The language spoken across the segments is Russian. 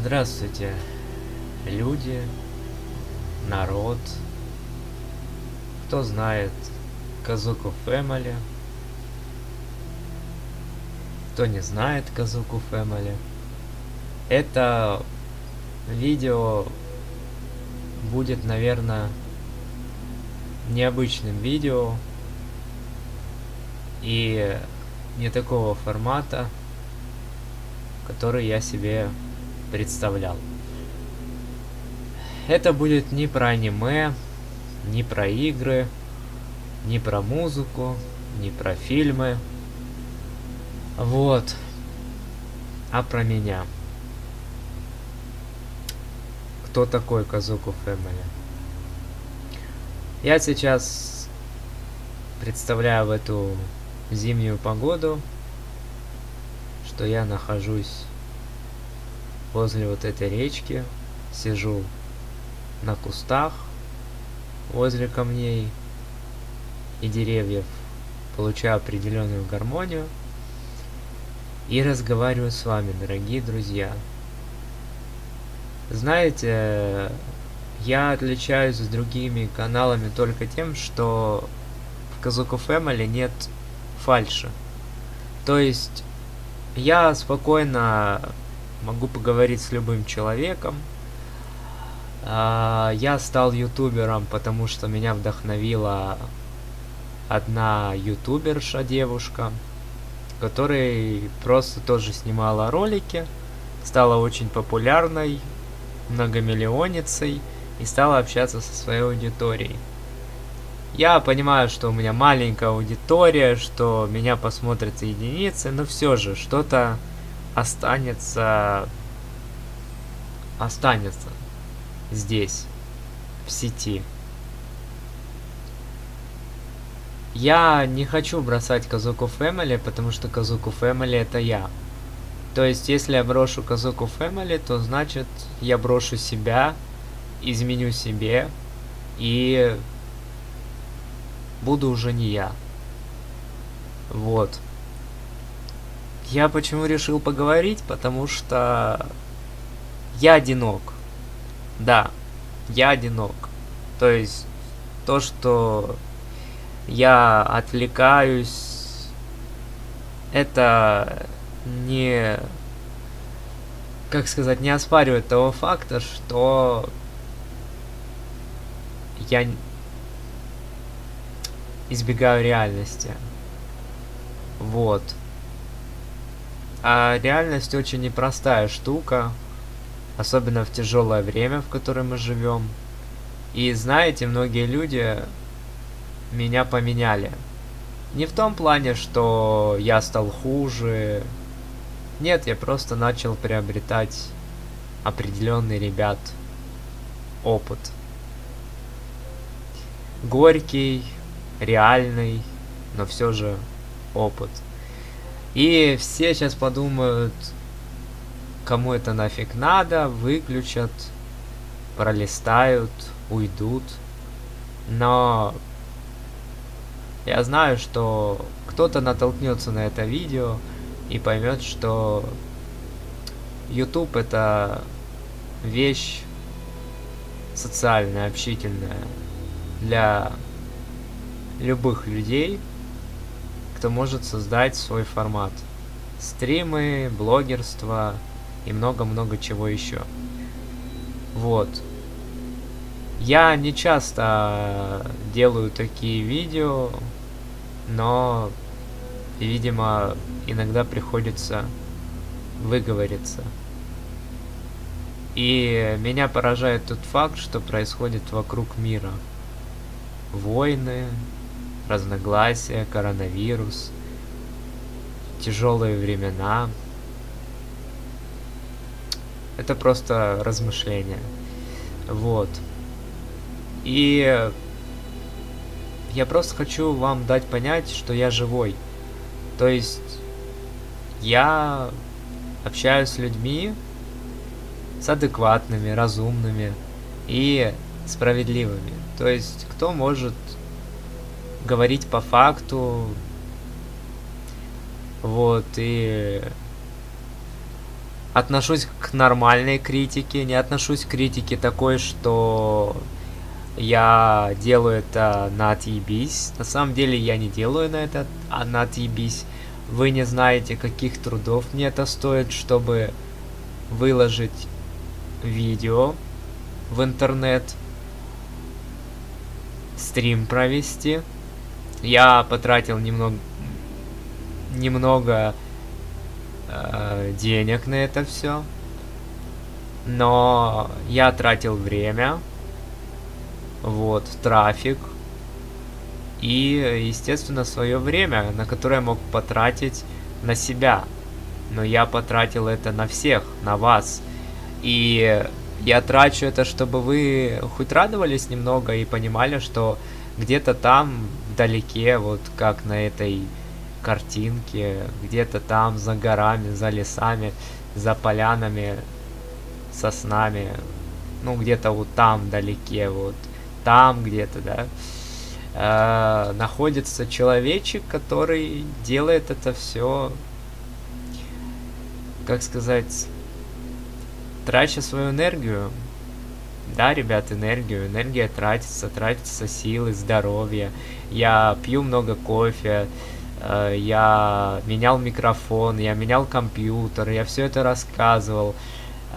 Здравствуйте, люди, народ, кто знает Казуку Фэмили, кто не знает Казуку Фэмили. Это видео будет, наверное, необычным видео и не такого формата, который я себе представлял. Это будет не про аниме, не про игры, не про музыку, не про фильмы. Вот. А про меня. Кто такой Казуку Фэмили? Я сейчас представляю в эту зимнюю погоду, что я нахожусь возле вот этой речки, сижу на кустах возле камней и деревьев, получаю определенную гармонию и разговариваю с вами, дорогие друзья. Знаете, я отличаюсь с другими каналами только тем, что в Казуку Family нет фальши. То есть я спокойно могу поговорить с любым человеком. А, я стал ютубером, потому что меня вдохновила одна ютуберша девушка, которая просто тоже снимала ролики, стала очень популярной, многомиллионницей и стала общаться со своей аудиторией. Я понимаю, что у меня маленькая аудитория, что меня посмотрят единицы, но все же что-то останется останется здесь, в сети. Я не хочу бросать Казуку Family, потому что Казуку Family это я. То есть, если я брошу Казуку Family, то значит я брошу себя, изменю себе и буду уже не я. Вот. Я почему решил поговорить? Потому что я одинок. Да, я одинок. То есть то, что я отвлекаюсь, это не, как сказать, не оспаривает того факта, что я избегаю реальности. Вот. А реальность очень непростая штука, особенно в тяжелое время, в котором мы живем. И знаете, многие люди меня поменяли. Не в том плане, что я стал хуже. Нет, я просто начал приобретать определенный ребят опыт. Горький, реальный, но все же опыт. И все сейчас подумают, кому это нафиг надо, выключат, пролистают, уйдут. Но я знаю, что кто-то натолкнется на это видео и поймет, что YouTube это вещь социальная, общительная для любых людей, кто может создать свой формат. Стримы, блогерство и много-много чего еще. Вот. Я не часто делаю такие видео, но, видимо, иногда приходится выговориться. И меня поражает тот факт, что происходит вокруг мира. Войны, разногласия, коронавирус, тяжелые времена. Это просто размышления. Вот. И я просто хочу вам дать понять, что я живой. То есть я общаюсь с людьми, с адекватными, разумными и справедливыми. То есть кто может говорить по факту. Вот, и отношусь к нормальной критике, не отношусь к критике такой, что я делаю это на отъебись. На самом деле я не делаю на это а на отъебись. Вы не знаете, каких трудов мне это стоит, чтобы выложить видео в интернет, стрим провести. Я потратил немного, немного э, денег на это все, но я тратил время, вот, трафик и, естественно, свое время, на которое я мог потратить на себя. Но я потратил это на всех, на вас. И я трачу это, чтобы вы хоть радовались немного и понимали, что где-то там, вдалеке, вот как на этой картинке, где-то там за горами, за лесами, за полянами, соснами, ну где-то вот там вдалеке, вот там где-то, да, э, находится человечек, который делает это все, как сказать, трача свою энергию. Да, ребят, энергию. Энергия тратится, тратится силы, здоровье. Я пью много кофе, э, я менял микрофон, я менял компьютер, я все это рассказывал.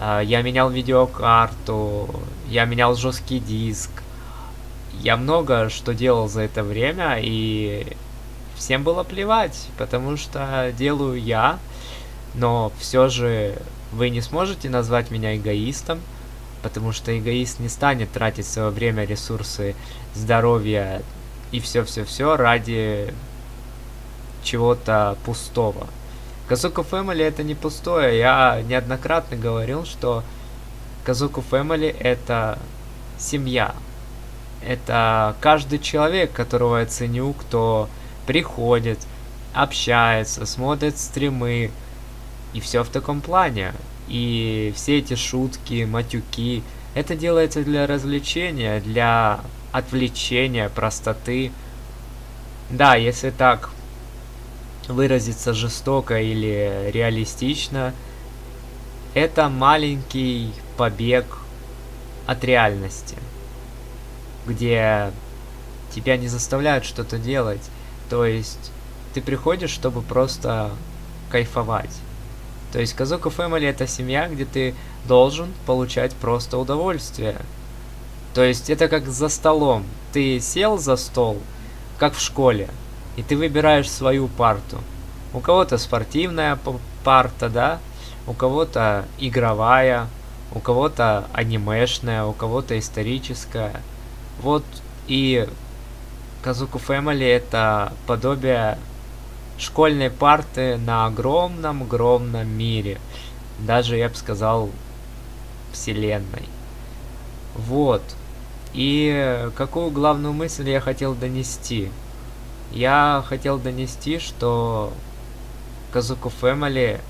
Э, я менял видеокарту, я менял жесткий диск. Я много что делал за это время, и всем было плевать, потому что делаю я, но все же вы не сможете назвать меня эгоистом, потому что эгоист не станет тратить свое время, ресурсы, здоровье и все-все-все ради чего-то пустого. Казуку Family это не пустое. Я неоднократно говорил, что Казуку Family это семья. Это каждый человек, которого я ценю, кто приходит, общается, смотрит стримы, и все в таком плане. И все эти шутки, матюки, это делается для развлечения, для отвлечения, простоты. Да, если так выразиться жестоко или реалистично, это маленький побег от реальности, где тебя не заставляют что-то делать. То есть ты приходишь, чтобы просто кайфовать. То есть Казуку Family это семья, где ты должен получать просто удовольствие. То есть это как за столом. Ты сел за стол, как в школе, и ты выбираешь свою парту. У кого-то спортивная парта, да? У кого-то игровая, у кого-то анимешная, у кого-то историческая. Вот и Казуку Family это подобие школьной парты на огромном-огромном мире. Даже, я бы сказал, вселенной. Вот. И какую главную мысль я хотел донести? Я хотел донести, что Казуку Family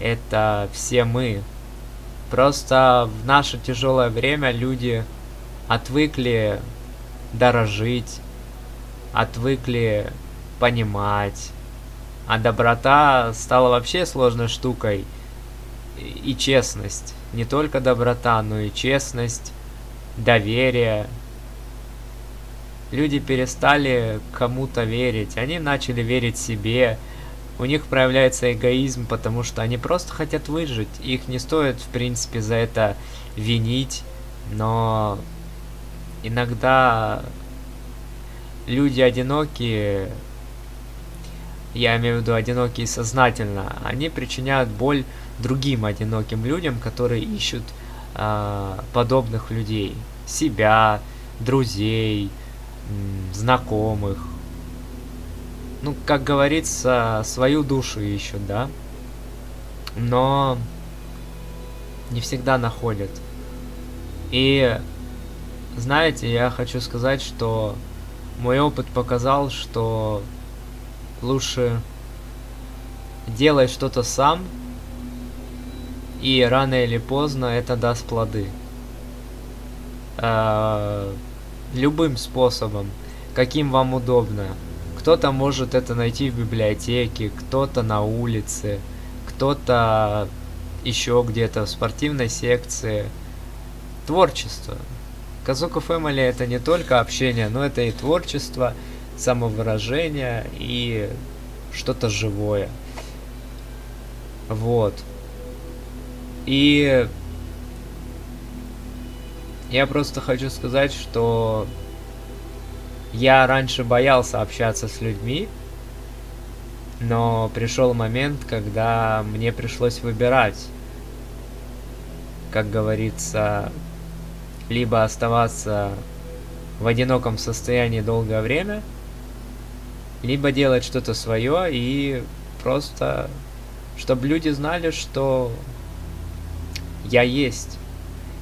это все мы. Просто в наше тяжелое время люди отвыкли дорожить, отвыкли понимать. А доброта стала вообще сложной штукой. И честность. Не только доброта, но и честность, доверие. Люди перестали кому-то верить. Они начали верить себе. У них проявляется эгоизм, потому что они просто хотят выжить. Их не стоит, в принципе, за это винить. Но иногда люди одинокие я имею в виду одинокие сознательно, они причиняют боль другим одиноким людям, которые ищут э, подобных людей. Себя, друзей, знакомых. Ну, как говорится, свою душу ищут, да? Но не всегда находят. И знаете, я хочу сказать, что мой опыт показал, что лучше делай что-то сам, и рано или поздно это даст плоды. Э, любым способом, каким вам удобно. Кто-то может это найти в библиотеке, кто-то на улице, кто-то еще где-то в спортивной секции. Творчество. Казука Family это не только общение, но это и творчество, самовыражение и что-то живое. Вот. И я просто хочу сказать, что я раньше боялся общаться с людьми, но пришел момент, когда мне пришлось выбирать, как говорится, либо оставаться в одиноком состоянии долгое время, либо делать что-то свое и просто, чтобы люди знали, что я есть.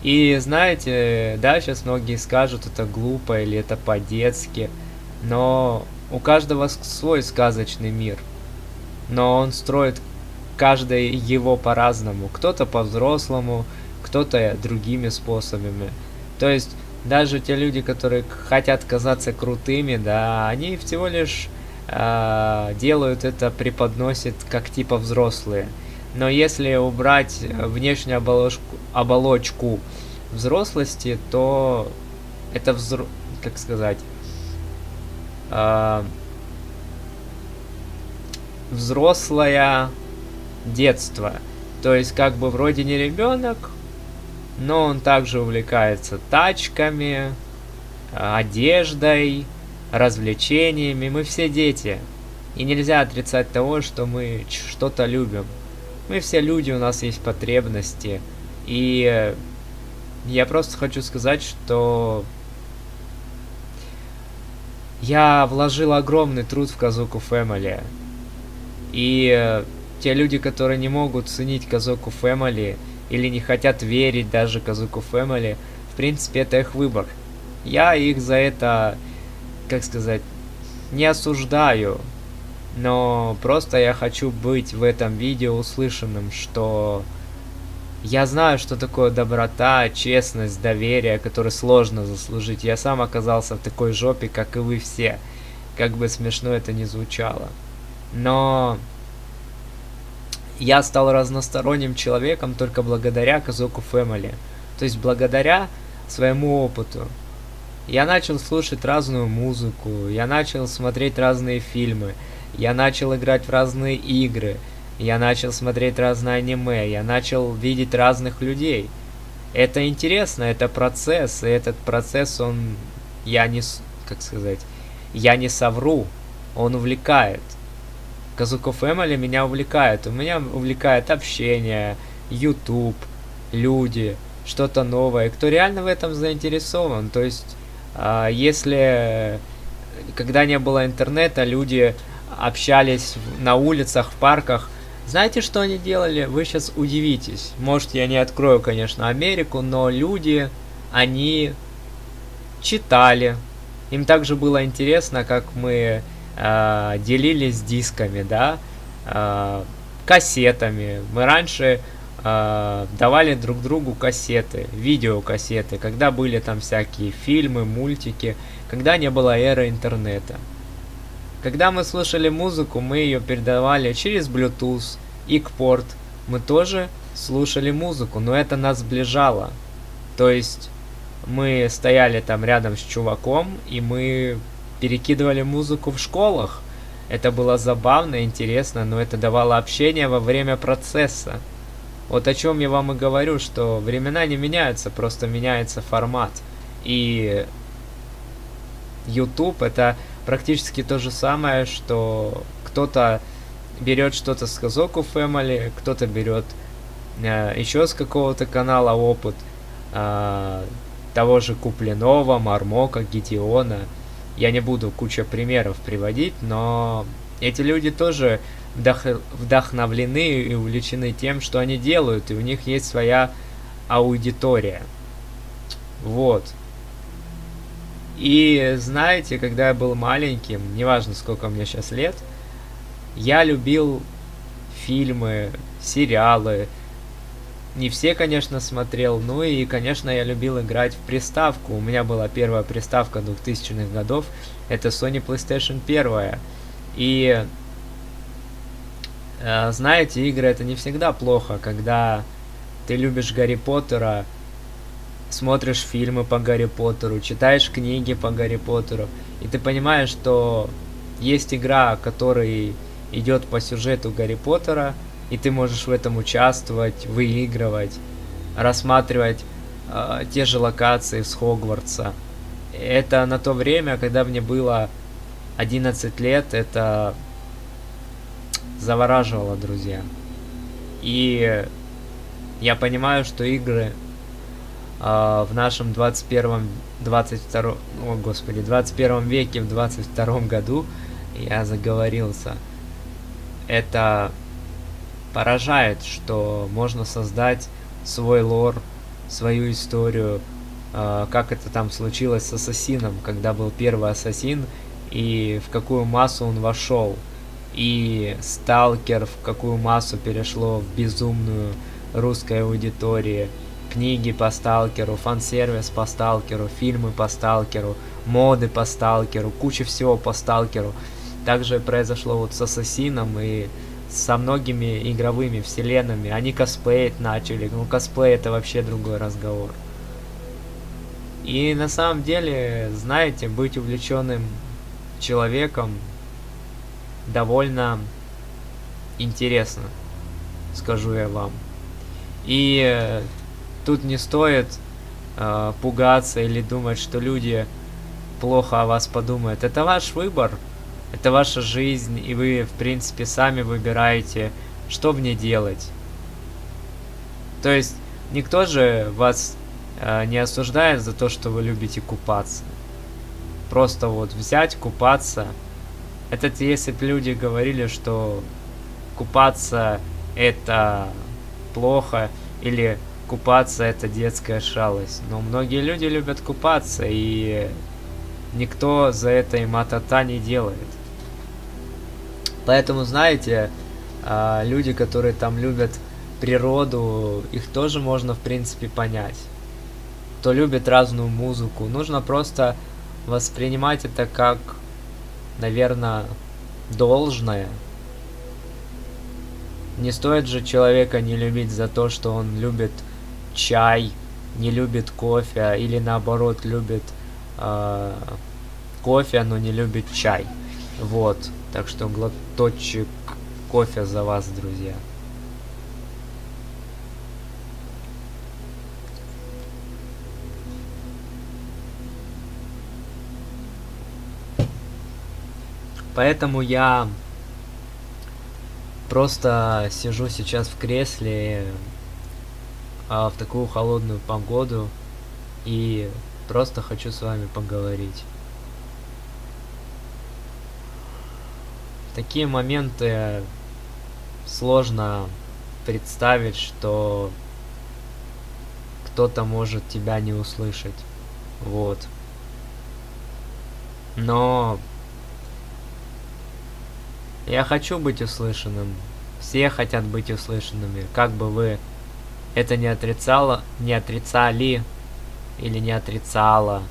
И знаете, да, сейчас многие скажут, это глупо или это по-детски, но у каждого свой сказочный мир. Но он строит каждый его по-разному. Кто-то по-взрослому, кто-то другими способами. То есть даже те люди, которые хотят казаться крутыми, да, они всего лишь э, делают это, преподносят как типа взрослые. Но если убрать внешнюю оболочку, оболочку взрослости, то это взро... как сказать э, взрослое детство. То есть как бы вроде не ребенок, но он также увлекается тачками, одеждой, развлечениями. Мы все дети. И нельзя отрицать того, что мы что-то любим. Мы все люди, у нас есть потребности. И я просто хочу сказать, что я вложил огромный труд в Казуку Family. И те люди, которые не могут ценить Казуку Family, или не хотят верить даже Казуку Family, в принципе, это их выбор. Я их за это, как сказать, не осуждаю, но просто я хочу быть в этом видео услышанным, что я знаю, что такое доброта, честность, доверие, которое сложно заслужить. Я сам оказался в такой жопе, как и вы все, как бы смешно это ни звучало. Но я стал разносторонним человеком только благодаря Казоку Family. То есть благодаря своему опыту. Я начал слушать разную музыку, я начал смотреть разные фильмы, я начал играть в разные игры, я начал смотреть разное аниме, я начал видеть разных людей. Это интересно, это процесс, и этот процесс, он, я не, как сказать, я не совру, он увлекает. Казуко Family меня увлекает. У меня увлекает общение, YouTube, люди, что-то новое. Кто реально в этом заинтересован. То есть, э, если когда не было интернета, люди общались на улицах, в парках. Знаете, что они делали? Вы сейчас удивитесь. Может, я не открою, конечно, Америку, но люди, они читали. Им также было интересно, как мы э, делились дисками, да, э, кассетами. Мы раньше э, давали друг другу кассеты, видеокассеты, когда были там всякие фильмы, мультики, когда не было эры интернета. Когда мы слушали музыку, мы ее передавали через Bluetooth, ИК-порт. Мы тоже слушали музыку, но это нас сближало. То есть мы стояли там рядом с чуваком, и мы перекидывали музыку в школах. Это было забавно, интересно, но это давало общение во время процесса. Вот о чем я вам и говорю, что времена не меняются, просто меняется формат. И YouTube это практически то же самое, что кто-то берет что-то с Казоку Family, кто-то берет э, еще с какого-то канала опыт э, того же Купленова, Мармока, Гедеона. Я не буду куча примеров приводить, но эти люди тоже вдох... вдохновлены и увлечены тем, что они делают, и у них есть своя аудитория. Вот. И знаете, когда я был маленьким, неважно сколько мне сейчас лет, я любил фильмы, сериалы, не все, конечно, смотрел, ну и, конечно, я любил играть в приставку. У меня была первая приставка 2000-х годов, это Sony PlayStation 1. И Э, знаете, игры это не всегда плохо, когда ты любишь Гарри Поттера, смотришь фильмы по Гарри Поттеру, читаешь книги по Гарри Поттеру, и ты понимаешь, что есть игра, которая идет по сюжету Гарри Поттера, и ты можешь в этом участвовать, выигрывать, рассматривать э, те же локации с Хогвартса. Это на то время, когда мне было 11 лет, это завораживало, друзья. И я понимаю, что игры в нашем 21 22 о господи 21 веке в 22 году я заговорился. Это поражает что можно создать свой лор свою историю э, как это там случилось с ассасином когда был первый ассасин и в какую массу он вошел. И сталкер в какую массу перешло в безумную русской аудитории книги по сталкеру, фан-сервис по сталкеру, фильмы по сталкеру, моды по сталкеру, куча всего по сталкеру. Также произошло вот с Ассасином и со многими игровыми вселенными. Они косплеить начали. Ну, косплей это вообще другой разговор. И на самом деле, знаете, быть увлеченным человеком довольно интересно, скажу я вам. И тут не стоит э, пугаться или думать, что люди плохо о вас подумают. Это ваш выбор, это ваша жизнь, и вы, в принципе, сами выбираете, что в ней делать. То есть, никто же вас э, не осуждает за то, что вы любите купаться. Просто вот взять, купаться. Это если бы люди говорили, что купаться это плохо, или купаться это детская шалость. Но многие люди любят купаться, и никто за это им атата не делает. Поэтому, знаете, а, люди, которые там любят природу, их тоже можно, в принципе, понять. Кто любит разную музыку, нужно просто воспринимать это как, наверное, должное. Не стоит же человека не любить за то, что он любит чай, не любит кофе, или наоборот любит э, кофе, но не любит чай. Вот. Так что глоточек кофе за вас, друзья. Поэтому я просто сижу сейчас в кресле а, в такую холодную погоду и просто хочу с вами поговорить. В такие моменты сложно представить, что кто-то может тебя не услышать. Вот. Но я хочу быть услышанным. Все хотят быть услышанными. Как бы вы это не отрицало, не отрицали, или не отрицала,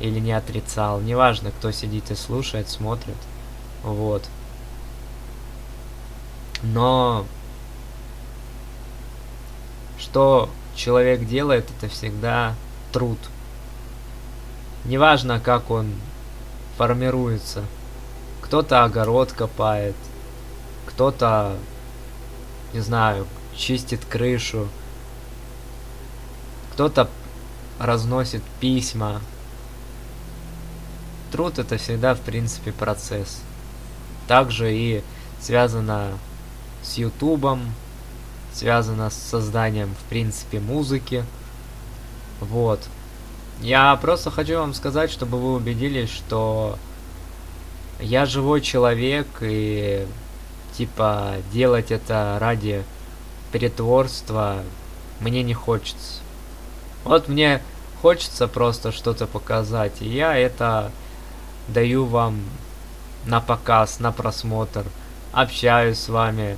или не отрицал. Неважно, кто сидит и слушает, смотрит. Вот. Но что человек делает, это всегда труд. Неважно, как он формируется. Кто-то огород копает, кто-то, не знаю, чистит крышу, кто-то разносит письма. Труд это всегда, в принципе, процесс. Также и связано с ютубом, связано с созданием, в принципе, музыки. Вот. Я просто хочу вам сказать, чтобы вы убедились, что я живой человек, и типа делать это ради притворства мне не хочется. Вот мне хочется просто что-то показать, и я это даю вам на показ, на просмотр, общаюсь с вами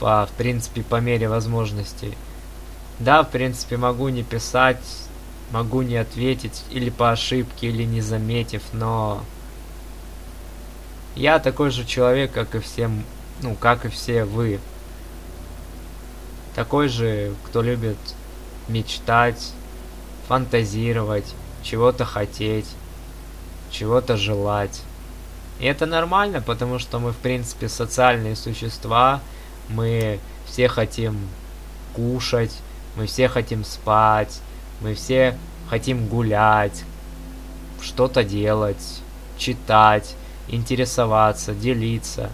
по, в принципе, по мере возможностей. Да, в принципе, могу не писать, могу не ответить, или по ошибке, или не заметив, но я такой же человек, как и всем, ну, как и все вы. Такой же, кто любит мечтать, фантазировать, чего-то хотеть, чего-то желать. И это нормально, потому что мы, в принципе, социальные существа, мы все хотим кушать, мы все хотим спать, мы все хотим гулять, что-то делать, читать, интересоваться, делиться.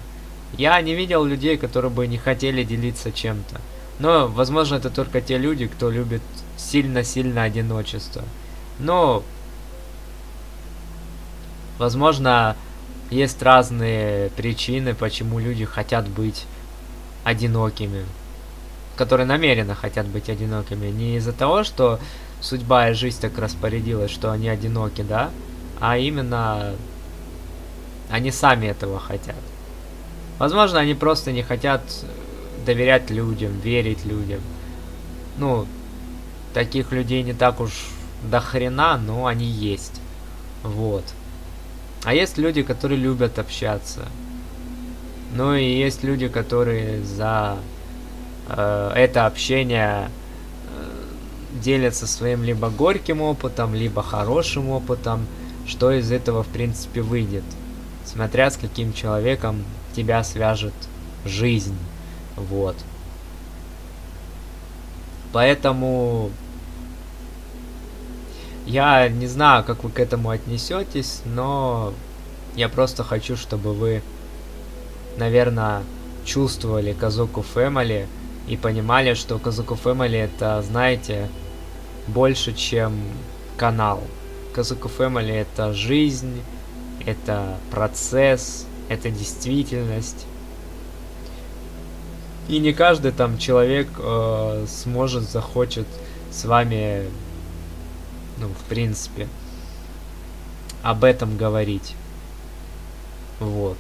Я не видел людей, которые бы не хотели делиться чем-то. Но, возможно, это только те люди, кто любит сильно-сильно одиночество. Но, возможно, есть разные причины, почему люди хотят быть одинокими. Которые намеренно хотят быть одинокими. Не из-за того, что судьба и жизнь так распорядилась, что они одиноки, да? А именно они сами этого хотят. Возможно, они просто не хотят доверять людям, верить людям. Ну, таких людей не так уж до хрена, но они есть. Вот. А есть люди, которые любят общаться. Ну и есть люди, которые за э, это общение э, делятся своим либо горьким опытом, либо хорошим опытом, что из этого в принципе выйдет. Смотря с каким человеком тебя свяжет жизнь. Вот. Поэтому я не знаю, как вы к этому отнесетесь, но я просто хочу, чтобы вы, наверное, чувствовали Казуку Фэмили и понимали, что Казуку Фэмили это, знаете, больше, чем канал. Казуку Фэмили это жизнь, это процесс, это действительность. И не каждый там человек э, сможет, захочет с вами, ну, в принципе, об этом говорить. Вот.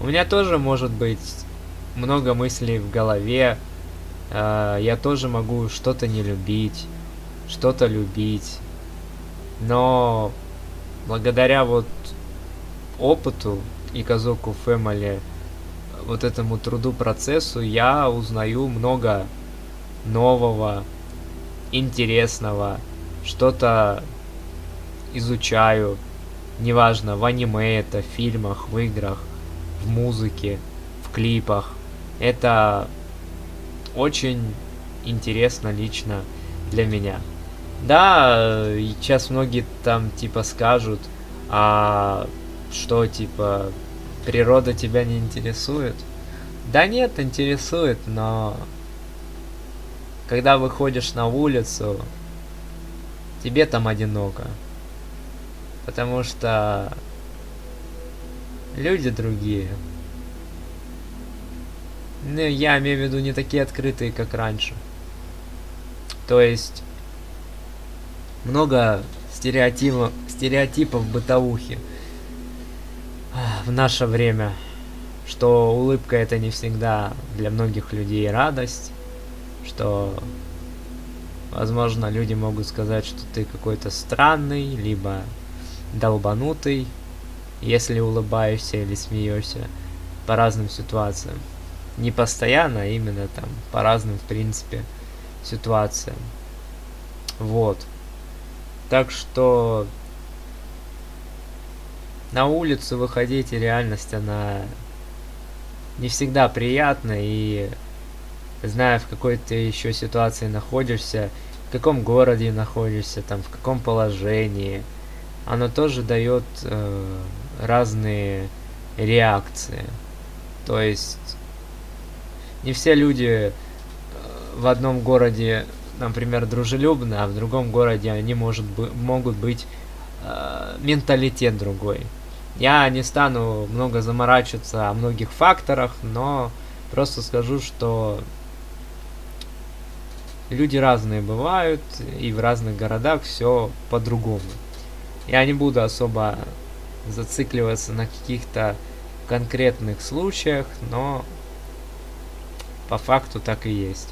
У меня тоже может быть много мыслей в голове. Э, я тоже могу что-то не любить, что-то любить. Но благодаря вот опыту и Казоку Фэмили, вот этому труду процессу, я узнаю много нового, интересного, что-то изучаю, неважно, в аниме это, в фильмах, в играх, в музыке, в клипах. Это очень интересно лично для меня. Да, сейчас многие там типа скажут, а что типа природа тебя не интересует? Да нет, интересует, но когда выходишь на улицу, тебе там одиноко. Потому что люди другие. Ну, я имею в виду не такие открытые, как раньше. То есть много стереотипов, стереотипов бытовухи в наше время, что улыбка это не всегда для многих людей радость, что возможно люди могут сказать, что ты какой-то странный, либо долбанутый, если улыбаешься или смеешься по разным ситуациям. Не постоянно, а именно там по разным, в принципе, ситуациям. Вот. Так что на улицу выходить и реальность, она не всегда приятна, и зная, в какой ты еще ситуации находишься, в каком городе находишься, там, в каком положении, оно тоже дает э, разные реакции. То есть не все люди э, в одном городе например, дружелюбны, а в другом городе они может могут быть э, менталитет другой. Я не стану много заморачиваться о многих факторах, но просто скажу, что люди разные бывают, и в разных городах все по-другому. Я не буду особо зацикливаться на каких-то конкретных случаях, но по факту так и есть.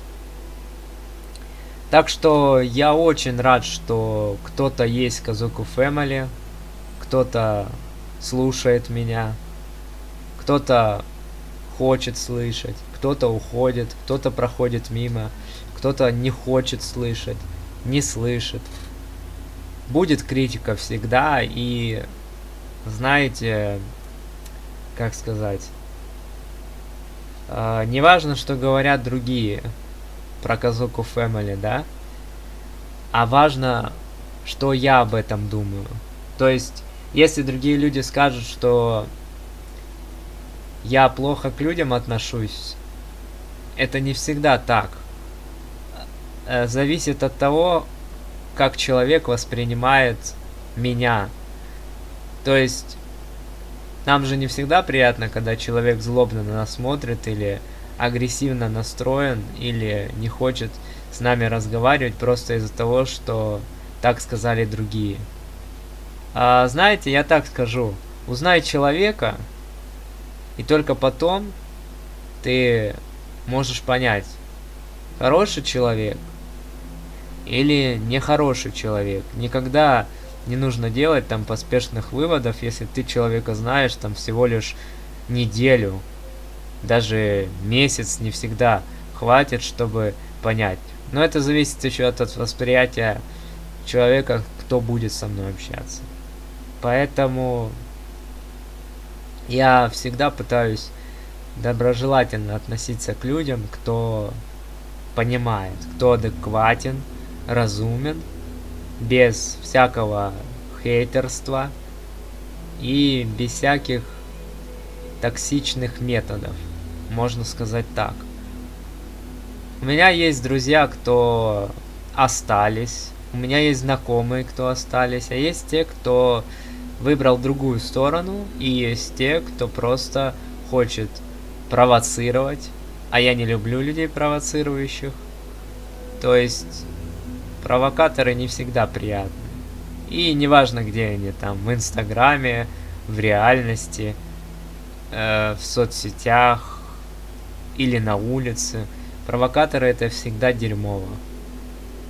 Так что я очень рад, что кто-то есть Казуку Family, кто-то слушает меня, кто-то хочет слышать, кто-то уходит, кто-то проходит мимо, кто-то не хочет слышать, не слышит. Будет критика всегда, и знаете, как сказать, э, неважно, что говорят другие про Казуку Family, да, а важно, что я об этом думаю. То есть, если другие люди скажут, что я плохо к людям отношусь, это не всегда так. Э, зависит от того, как человек воспринимает меня. То есть, нам же не всегда приятно, когда человек злобно на нас смотрит или агрессивно настроен или не хочет с нами разговаривать просто из-за того, что так сказали другие. А, знаете, я так скажу, узнай человека, и только потом ты можешь понять, хороший человек или нехороший человек. Никогда не нужно делать там поспешных выводов, если ты человека знаешь там всего лишь неделю, даже месяц не всегда хватит, чтобы понять. Но это зависит еще от, восприятия человека, кто будет со мной общаться. Поэтому я всегда пытаюсь доброжелательно относиться к людям, кто понимает, кто адекватен, разумен, без всякого хейтерства и без всяких токсичных методов, можно сказать так. У меня есть друзья, кто остались, у меня есть знакомые, кто остались, а есть те, кто выбрал другую сторону, и есть те, кто просто хочет провоцировать, а я не люблю людей провоцирующих. То есть провокаторы не всегда приятны. И неважно, где они там, в Инстаграме, в реальности, э, в соцсетях или на улице. Провокаторы это всегда дерьмово.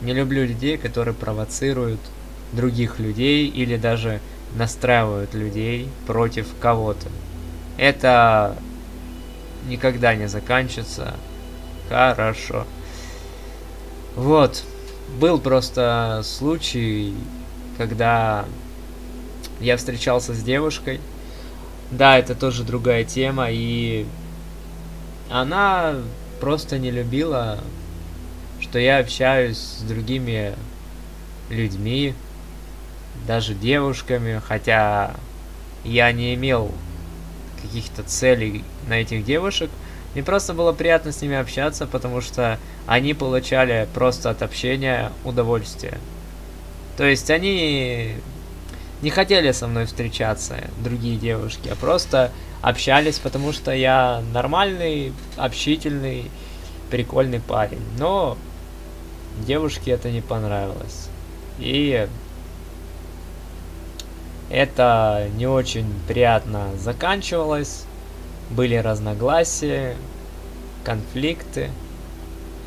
Не люблю людей, которые провоцируют других людей или даже настраивают людей против кого-то. Это никогда не заканчивается хорошо. Вот. Был просто случай, когда я встречался с девушкой. Да, это тоже другая тема, и она просто не любила, что я общаюсь с другими людьми, даже девушками, хотя я не имел каких-то целей на этих девушек. Мне просто было приятно с ними общаться, потому что они получали просто от общения удовольствие. То есть они не хотели со мной встречаться, другие девушки, а просто общались, потому что я нормальный, общительный, прикольный парень. Но девушке это не понравилось. И это не очень приятно заканчивалось. Были разногласия, конфликты.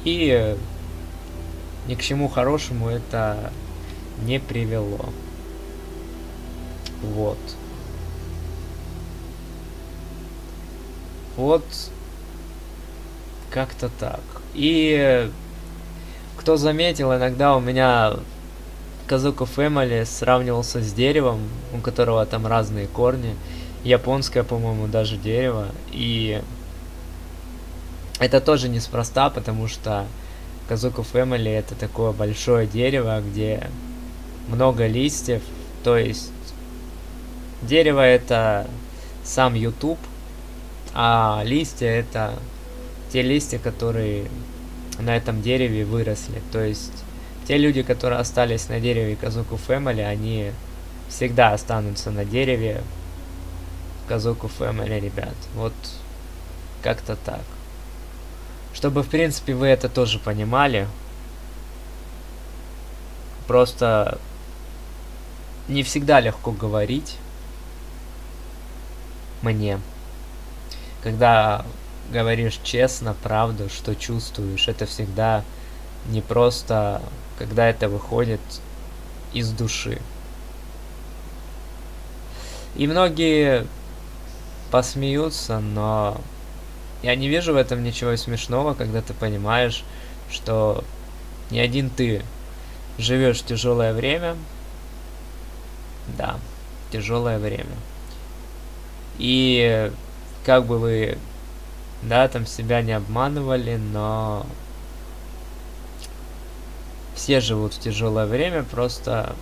И ни к чему хорошему это не привело. Вот. Вот как-то так. И кто заметил, иногда у меня Казуко Family сравнивался с деревом, у которого там разные корни. Японское, по-моему, даже дерево. И это тоже неспроста, потому что Казуко Family это такое большое дерево, где много листьев. То есть дерево это сам YouTube, а листья это те листья, которые на этом дереве выросли. То есть те люди, которые остались на дереве Казуку Family, они всегда останутся на дереве Казуку Family, ребят. Вот как-то так. Чтобы, в принципе, вы это тоже понимали. Просто не всегда легко говорить мне. Когда говоришь честно, правду, что чувствуешь, это всегда не просто, когда это выходит из души. И многие посмеются, но я не вижу в этом ничего смешного, когда ты понимаешь, что не один ты живешь тяжелое время. Да, тяжелое время. И как бы вы, да, там себя не обманывали, но все живут в тяжелое время, просто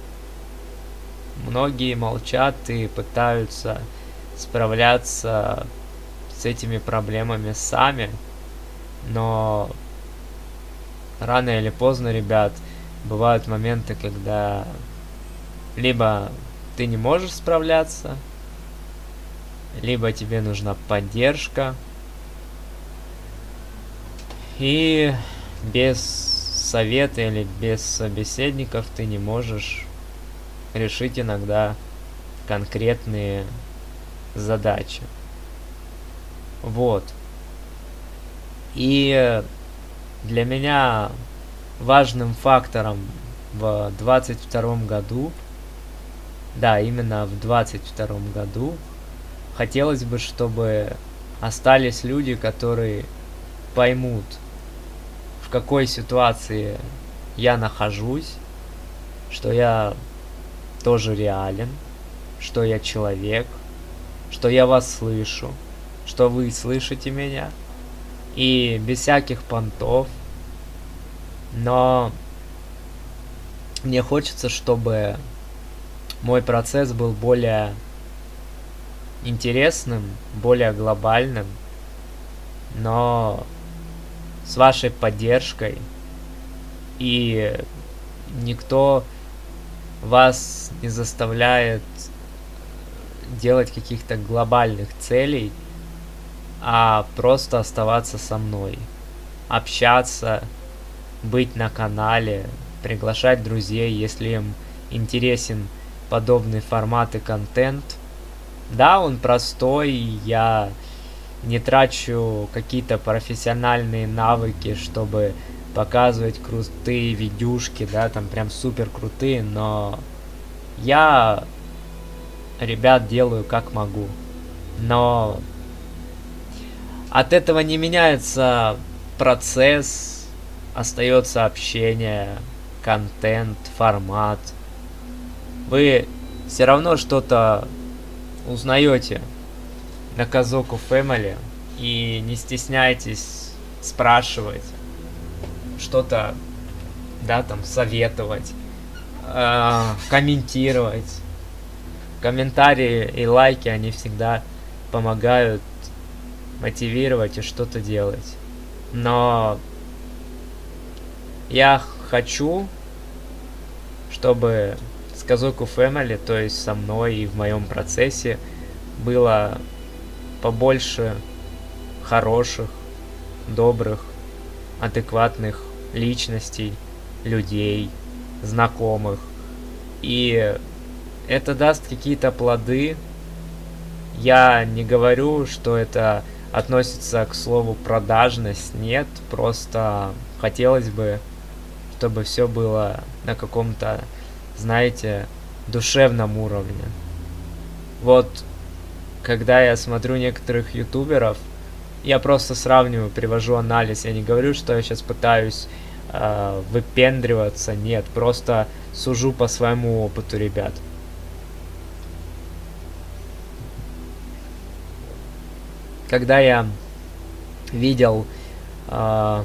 многие молчат и пытаются справляться с этими проблемами сами, но рано или поздно, ребят, бывают моменты, когда либо ты не можешь справляться, либо тебе нужна поддержка, и без совета или без собеседников ты не можешь решить иногда конкретные задачи. Вот. И для меня важным фактором в 22 году, да, именно в 22 году, хотелось бы, чтобы остались люди, которые поймут, в какой ситуации я нахожусь, что я тоже реален, что я человек, что я вас слышу, что вы слышите меня, и без всяких понтов. Но мне хочется, чтобы мой процесс был более интересным, более глобальным, но с вашей поддержкой и никто вас не заставляет делать каких-то глобальных целей, а просто оставаться со мной, общаться, быть на канале, приглашать друзей, если им интересен подобный формат и контент. Да, он простой, я не трачу какие-то профессиональные навыки, чтобы показывать крутые видюшки, да, там прям супер крутые, но я ребят делаю как могу. Но от этого не меняется процесс, остается общение, контент, формат. Вы все равно что-то узнаете на Казоку Family и не стесняйтесь спрашивать, что-то, да, там советовать, э, комментировать комментарии и лайки, они всегда помогают мотивировать и что-то делать. Но я хочу, чтобы с Казуку Family, то есть со мной и в моем процессе, было побольше хороших, добрых, адекватных личностей, людей, знакомых. И это даст какие-то плоды. Я не говорю, что это относится к слову продажность, нет, просто хотелось бы, чтобы все было на каком-то, знаете, душевном уровне. Вот, когда я смотрю некоторых ютуберов, я просто сравниваю, привожу анализ, я не говорю, что я сейчас пытаюсь э, выпендриваться, нет, просто сужу по своему опыту, ребят. когда я видел э,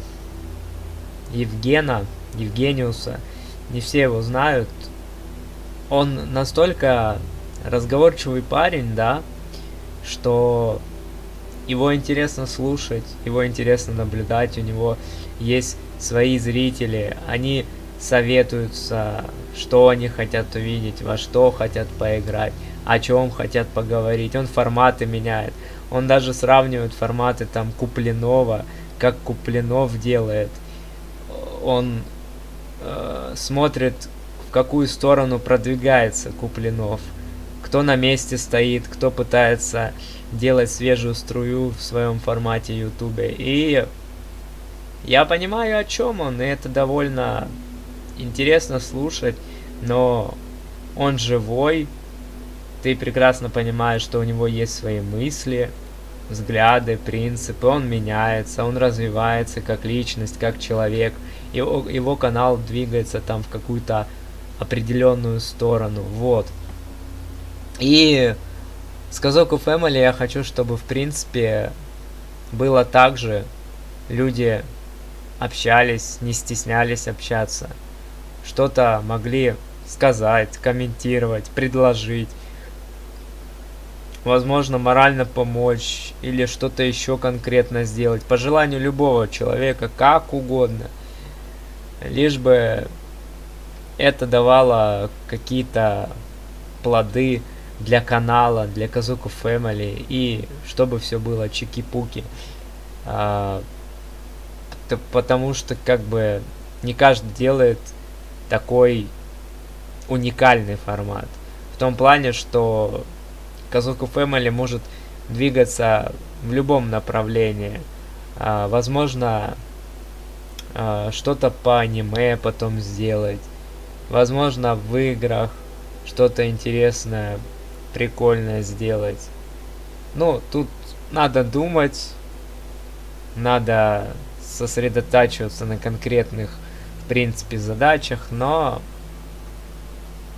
Евгена, Евгениуса, не все его знают, он настолько разговорчивый парень, да, что его интересно слушать, его интересно наблюдать, у него есть свои зрители, они советуются, что они хотят увидеть, во что хотят поиграть, о чем хотят поговорить, он форматы меняет. Он даже сравнивает форматы там Куплинова, как Куплинов делает. Он э, смотрит, в какую сторону продвигается Куплинов. Кто на месте стоит, кто пытается делать свежую струю в своем формате YouTube. И я понимаю, о чем он, и это довольно интересно слушать, но он живой, ты прекрасно понимаешь, что у него есть свои мысли, взгляды, принципы, он меняется, он развивается как личность, как человек, его, его канал двигается там в какую-то определенную сторону, вот. И с Казоку Family я хочу, чтобы, в принципе, было так же, люди общались, не стеснялись общаться, что-то могли сказать, комментировать, предложить, возможно, морально помочь или что-то еще конкретно сделать, по желанию любого человека, как угодно, лишь бы это давало какие-то плоды для канала, для Казуку Family, и чтобы все было чики-пуки. А, потому что, как бы, не каждый делает такой уникальный формат. В том плане, что Казуку Family может двигаться в любом направлении. А, возможно, а, что-то по аниме потом сделать. Возможно, в играх что-то интересное, прикольное сделать. Ну, тут надо думать, надо сосредотачиваться на конкретных, в принципе, задачах, но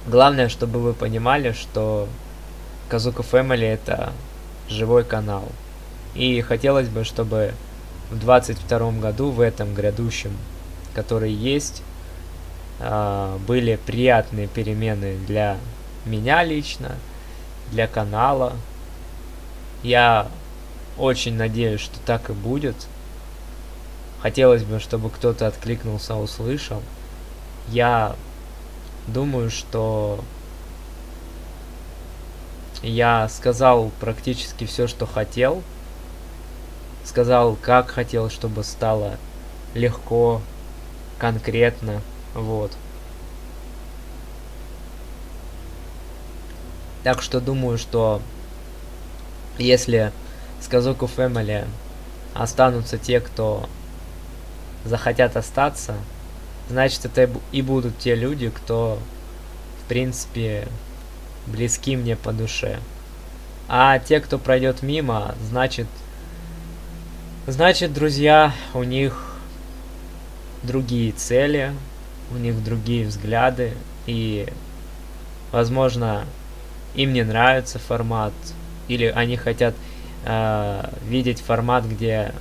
главное, чтобы вы понимали, что Казука Family это живой канал. И хотелось бы, чтобы в 22 году, в этом грядущем, который есть, а, были приятные перемены для меня лично, для канала. Я очень надеюсь, что так и будет. Хотелось бы, чтобы кто-то откликнулся, услышал. Я думаю, что я сказал практически все, что хотел. Сказал, как хотел, чтобы стало легко, конкретно. Вот. Так что думаю, что если с Казуку Family останутся те, кто захотят остаться, значит это и будут те люди, кто в принципе близки мне по душе. А те, кто пройдет мимо, значит, значит, друзья, у них другие цели, у них другие взгляды, и, возможно, им не нравится формат, или они хотят э, видеть формат, где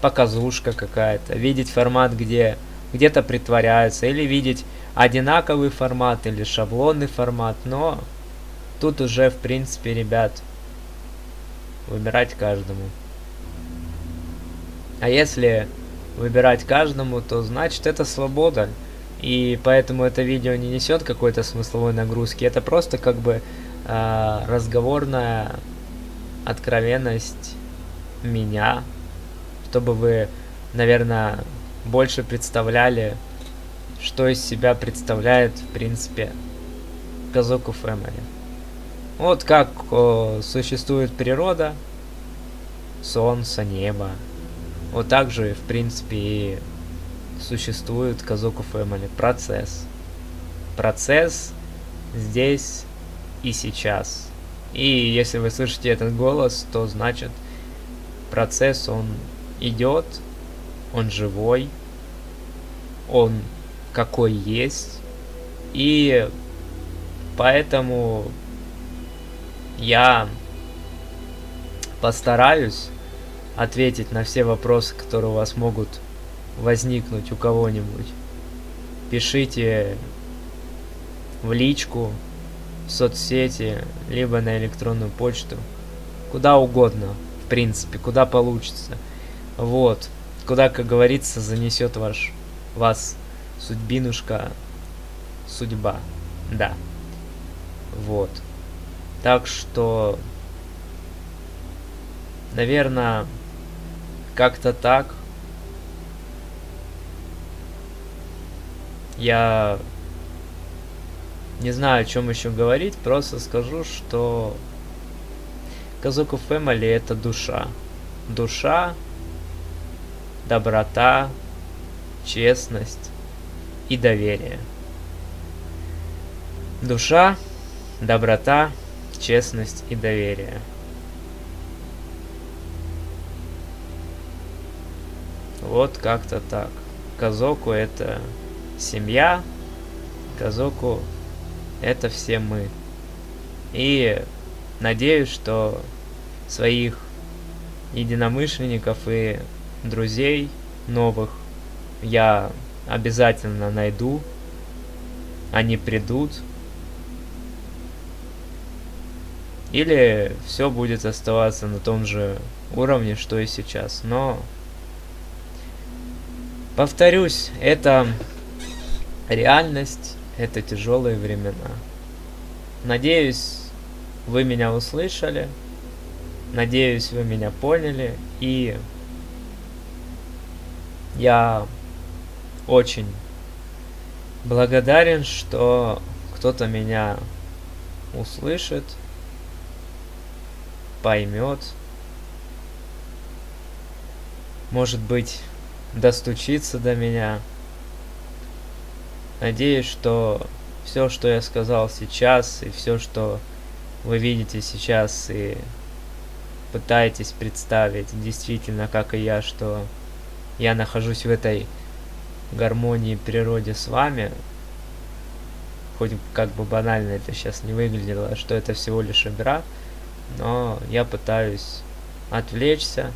показушка какая-то, видеть формат, где где-то притворяются, или видеть одинаковый формат или шаблонный формат, но тут уже, в принципе, ребят, выбирать каждому. А если выбирать каждому, то значит это свобода. И поэтому это видео не несет какой-то смысловой нагрузки. Это просто как бы э, разговорная откровенность меня, чтобы вы, наверное, больше представляли, что из себя представляет, в принципе, Казоку Family. Вот как о, существует природа, солнце, небо. Вот так же, в принципе, и существует Казоку Family. Процесс. Процесс здесь и сейчас. И если вы слышите этот голос, то значит процесс, он идет, он живой, он какой есть. И поэтому я постараюсь ответить на все вопросы, которые у вас могут возникнуть у кого-нибудь. Пишите в личку, в соцсети, либо на электронную почту. Куда угодно, в принципе, куда получится. Вот. Куда, как говорится, занесет ваш, вас судьбинушка, судьба. Да. Вот. Так что, наверное, как-то так. Я не знаю, о чем еще говорить, просто скажу, что Казуку Family это душа. Душа, доброта, честность и доверие. Душа, доброта, честность и доверие. Вот как-то так. Казоку это семья, Казоку это все мы. И надеюсь, что своих единомышленников и друзей новых я обязательно найду. Они придут. Или все будет оставаться на том же уровне, что и сейчас. Но, повторюсь, это реальность, это тяжелые времена. Надеюсь, вы меня услышали. Надеюсь, вы меня поняли. И я очень благодарен, что кто-то меня услышит, поймет, может быть, достучится до меня. Надеюсь, что все, что я сказал сейчас, и все, что вы видите сейчас, и пытаетесь представить действительно, как и я, что я нахожусь в этой гармонии природе с вами, хоть как бы банально это сейчас не выглядело, что это всего лишь игра, но я пытаюсь отвлечься,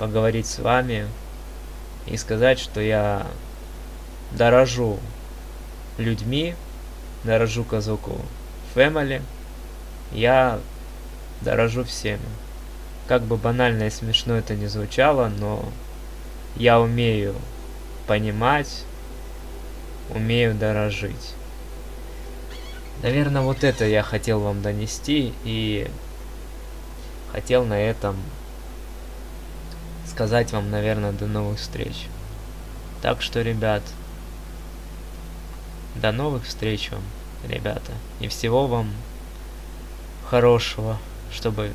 поговорить с вами и сказать, что я дорожу людьми, дорожу Казуку Family, я дорожу всеми. Как бы банально и смешно это не звучало, но я умею понимать, умею дорожить. Наверное, вот это я хотел вам донести и хотел на этом сказать вам, наверное, до новых встреч. Так что, ребят, до новых встреч вам, ребята. И всего вам хорошего, чтобы,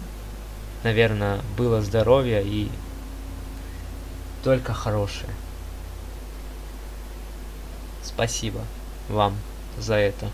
наверное, было здоровье и только хорошее. Спасибо вам за это.